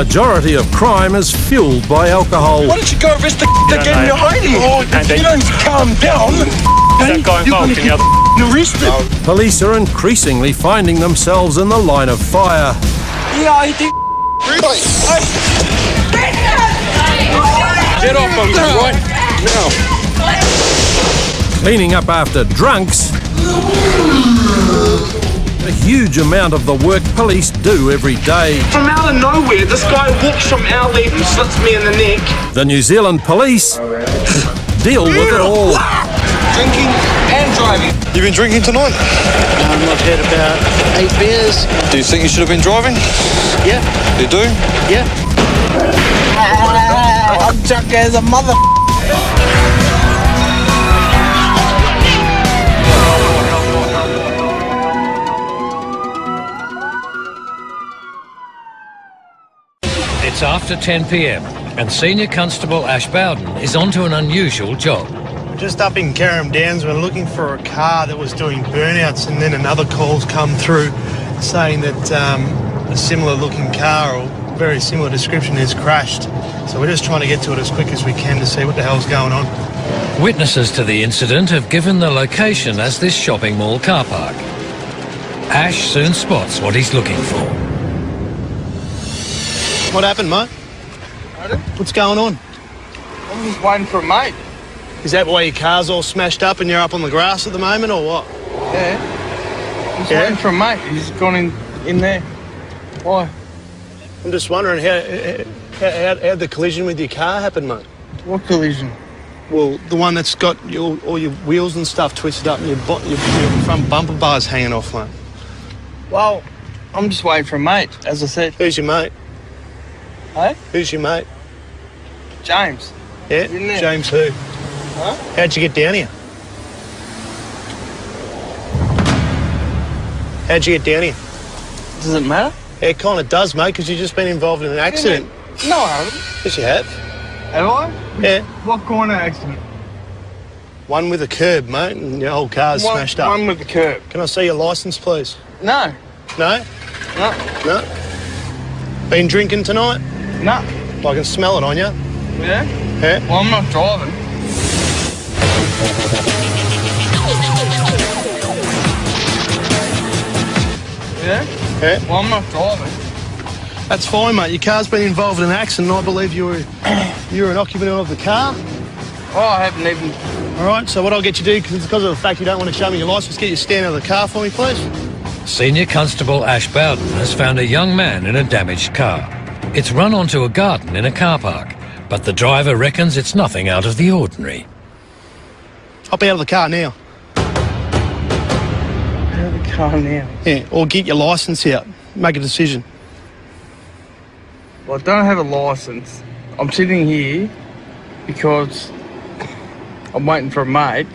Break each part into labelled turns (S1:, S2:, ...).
S1: majority of crime is fueled by alcohol.
S2: Why don't you go arrest the again you're hiding? Oh, if you don't calm down,
S3: that guy
S2: you're
S3: involved
S2: gonna
S3: in the other-
S2: arrested.
S1: Police are increasingly finding themselves in the line of fire.
S2: Yeah, I think.
S3: Get off of me right now.
S1: Cleaning up after drunks. A huge amount of the work police do every day.
S4: From out of nowhere, this guy walks from our left and slits me in the neck.
S1: The New Zealand police deal with it all.
S2: Drinking and driving.
S5: You've been drinking tonight?
S6: Um, I've had about eight beers.
S5: Do you think you should have been driving?
S6: Yeah,
S5: You do?
S6: yeah.
S2: I'm drunk as a mother.
S7: It's after 10 pm, and Senior Constable Ash Bowden is onto an unusual job.
S8: Just up in Carrum Downs, we're looking for a car that was doing burnouts, and then another call's come through saying that um, a similar looking car or very similar description has crashed. So we're just trying to get to it as quick as we can to see what the hell's going on.
S7: Witnesses to the incident have given the location as this shopping mall car park. Ash soon spots what he's looking for.
S8: What happened, mate? What's going on?
S4: I'm just waiting for a mate.
S8: Is that why your car's all smashed up and you're up on the grass at the moment, or what?
S4: Yeah. Just
S8: Yeah?
S4: waiting for a mate. He's gone in, in there. Why?
S8: I'm just wondering how, how, how, how the collision with your car happened, mate.
S4: What collision?
S8: Well, the one that's got your, all your wheels and stuff twisted up and your, bo- your, your front bumper bars hanging off, mate.
S4: Well, I'm just waiting for a mate, as I said.
S8: Who's your mate?
S4: Hey?
S8: Who's your mate?
S4: James.
S8: Yeah. James who?
S4: Huh?
S8: How'd you get down here? How'd you get down here?
S4: Does it matter?
S8: It kind of does, mate, because you've just been involved in an accident.
S4: No, I haven't.
S8: Yes, you have.
S4: Have I?
S8: Yeah.
S4: What kind of accident?
S8: One with a curb, mate, and your whole car's
S4: One-
S8: smashed up.
S4: One with the curb.
S8: Can I see your license, please?
S4: No.
S8: No?
S4: No.
S8: No? Been drinking tonight?
S4: No.
S8: I can smell it on you.
S4: Yeah?
S8: Yeah?
S4: Well, I'm not driving. Yeah?
S8: Yeah?
S4: Well, I'm not driving.
S8: That's fine, mate. Your car's been involved in an accident. I believe you were you were an occupant of the car.
S4: Oh, I haven't even.
S8: All right. So what I'll get you to do, because because of the fact you don't want to show me your license, get you to stand out of the car for me, please.
S7: Senior Constable Ash Bowden has found a young man in a damaged car. It's run onto a garden in a car park, but the driver reckons it's nothing out of the ordinary.
S8: Hop out of the car now.
S4: Out of the car now.
S8: Yeah. Or get your license out. Make a decision.
S4: Well, I don't have a license. I'm sitting here because I'm waiting for a mate,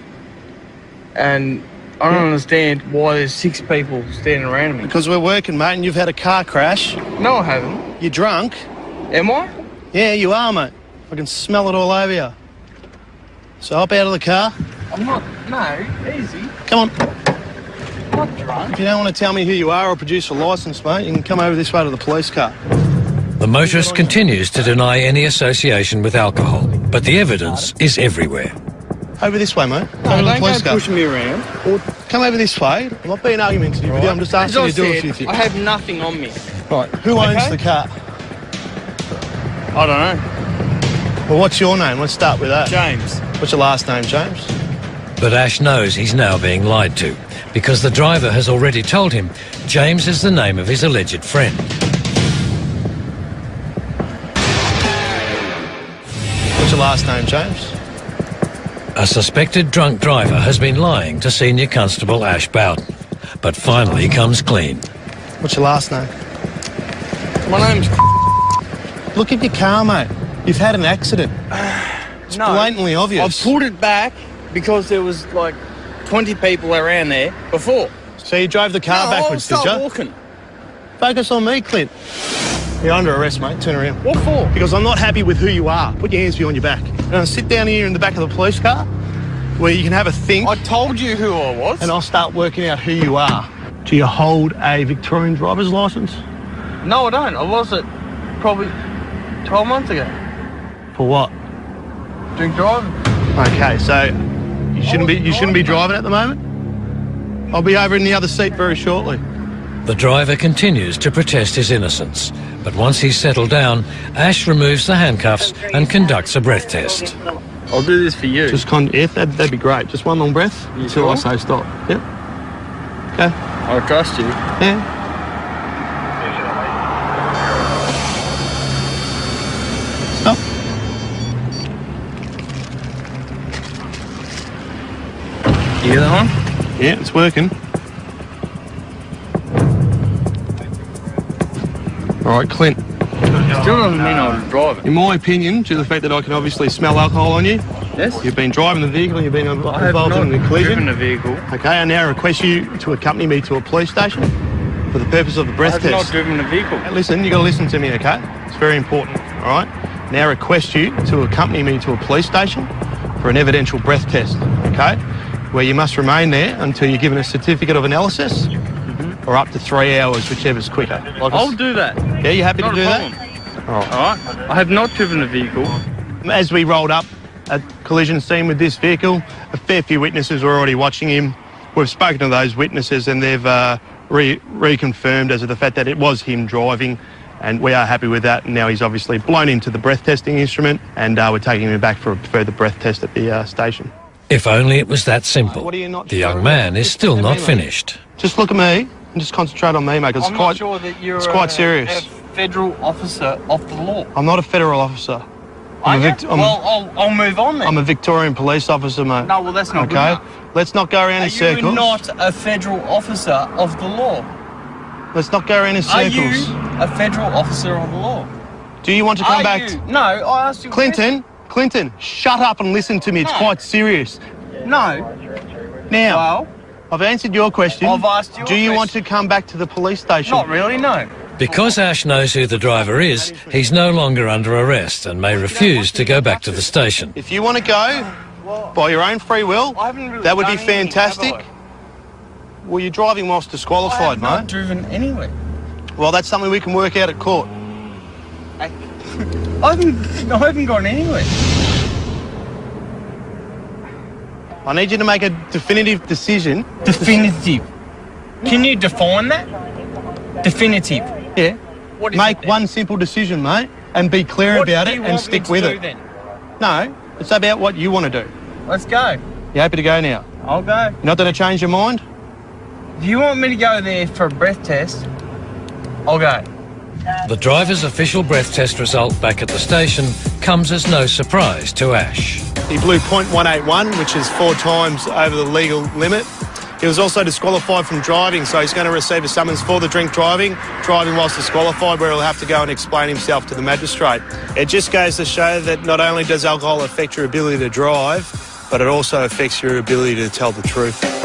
S4: and I don't understand why there's six people standing around me.
S8: Because we're working, mate, and you've had a car crash.
S4: No, I haven't.
S8: You're drunk.
S4: Am I?
S8: Yeah, you are, mate. I can smell it all over you. So hop out of the car.
S4: I'm not. No, easy.
S8: Come on.
S4: I'm not drunk.
S8: If you don't want to tell me who you are or produce a license, mate, you can come over this way to the police car.
S7: The motorist continues to deny any association with alcohol, but the evidence is everywhere.
S8: Over this way, mate.
S4: No,
S8: Over to the
S4: don't
S8: police
S4: go pushing me around.
S8: Or come over this way. I'm not being argumentative with you. I'm just asking
S4: I
S8: you to do a
S4: said,
S8: few things.
S4: I have nothing on me.
S8: Right. Who owns the car?
S4: I don't know.
S8: Well, what's your name? Let's start with that.
S4: James.
S8: What's your last name, James?
S7: But Ash knows he's now being lied to, because the driver has already told him James is the name of his alleged friend.
S8: What's your last name, James?
S7: A suspected drunk driver has been lying to Senior Constable Ash Bowden, but finally comes clean.
S8: What's your last name?
S4: My name's.
S8: Look at your car, mate. You've had an accident. It's
S4: No.
S8: blatantly obvious.
S4: I
S8: obvious.
S4: pulled it back because there was like 20 people around there before.
S8: So you drove the car
S4: no,
S8: backwards,
S4: I'll
S8: did you?
S4: walking.
S8: Focus on me, Clint. You're under arrest, mate. Turn around.
S4: What for?
S8: Because I'm not happy with who you are. Put your hands behind your back. Now sit down here in the back of the police car where you can have a think
S4: I told you who I was.
S8: and I'll start working out who you are. Do you hold a Victorian driver's license?
S4: No, I don't. I lost it probably 12 months ago.
S8: For what?
S4: Drink driving.
S8: Okay, so you shouldn't be you shouldn't be driving at the moment. I'll be over in the other seat very shortly.
S7: The driver continues to protest his innocence, but once he's settled down, Ash removes the handcuffs and conducts a breath test.
S4: I'll do this for you.
S8: Just con yeah, that'd, that'd be great. Just one long breath
S4: You
S8: until I say stop. Yep. Okay.
S4: I trust you.
S8: Yeah. Stop.
S4: You hear that one?
S8: Yeah, it's working. All right, Clint.
S4: Still doesn't mean I was driving.
S8: In my opinion, due to the fact that I can obviously smell alcohol on you,
S4: Yes?
S8: you've been driving the vehicle, and you've been involved in the collision.
S4: driven a vehicle.
S8: Okay, I now request you to accompany me to a police station for the purpose of the
S4: I
S8: breath
S4: have
S8: test.
S4: not driven a vehicle.
S8: Hey, Listen, you got to listen to me, okay? It's very important, all right? Now request you to accompany me to a police station for an evidential breath test, okay? Where you must remain there until you're given a certificate of analysis or up to three hours, whichever's quicker. Like I
S4: I'll
S8: s-
S4: do that.
S8: yeah, you happy
S4: Not
S8: to do
S4: problem.
S8: that? All right.
S4: All right. I have not driven a vehicle.
S8: As we rolled up at collision scene with this vehicle, a fair few witnesses were already watching him. We've spoken to those witnesses and they've uh, re- reconfirmed as of the fact that it was him driving and we are happy with that. And now he's obviously blown into the breath testing instrument and uh, we're taking him back for a further breath test at the uh, station.
S7: If only it was that simple.
S8: What are you not
S7: The young man is still not
S8: look at me, mate.
S7: finished.
S8: Just look at me and just concentrate on me, mate, 'cause
S4: I'm
S8: it's quite,
S4: sure that you're
S8: it's quite
S4: a,
S8: serious.
S4: a federal officer of the law.
S8: I'm not a federal officer. I'm a,
S4: well, I'll, I'll move on then.
S8: I'm a Victorian police officer, mate.
S4: no, well, that's not
S8: okay? Let's not go around
S4: Are
S8: in circles.
S4: not a federal officer of the law?
S8: Let's not go around in circles.
S4: Are you a federal officer of the law?
S8: Do you want to come
S4: Are
S8: back?
S4: you? No, I asked you.
S8: Clinton, Clinton, shut up and listen to me. It's
S4: No.
S8: quite serious.
S4: No.
S8: Now,
S4: Well,
S8: I've answered your question.
S4: I've asked you
S8: Do you want to come back to the police station?
S4: not really. No.
S7: Because Ash knows who the driver is, he's no longer under arrest and may refuse to go back to the station.
S8: If you want to go by your own free will,
S4: really
S8: that would be
S4: done anything,
S8: fantastic.
S4: have
S8: Well, you're driving whilst
S4: I, I
S8: disqualified,
S4: have not driven anywhere.
S8: Well, that's something we can work out at court.
S4: I haven't, I haven't gone anywhere.
S8: I need you to make a definitive decision.
S4: Definitive. Can you define that? Definitive.
S8: Yeah.
S4: What is
S8: Make
S4: it
S8: one simple decision, mate, and be clear
S4: What
S8: about it and stick
S4: me to
S8: with
S4: do
S8: it.
S4: Then?
S8: No, it's about what you want to do.
S4: Let's go.
S8: You happy to go now?
S4: I'll go.
S8: You're not going to change your mind?
S4: Do you want me to go there for a breath test? I'll go.
S7: The driver's official breath test result back at the station comes as no surprise to Ash.
S8: He blew .181, which is four times over the legal limit. He was also disqualified from driving, so he's going to receive a summons for the drink driving, driving whilst disqualified, where he'll have to go and explain himself to the magistrate. It just goes to show that not only does alcohol affect your ability to drive, but it also affects your ability to tell the truth.